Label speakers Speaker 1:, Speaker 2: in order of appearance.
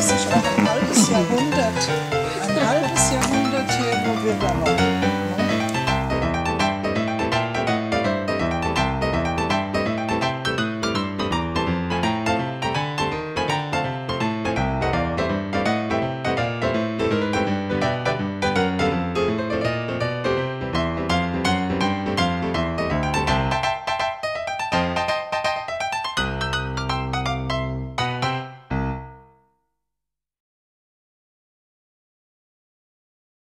Speaker 1: die sich ein halbes Jahrhundert, ein halbes Jahrhundert hier, wo wir da waren.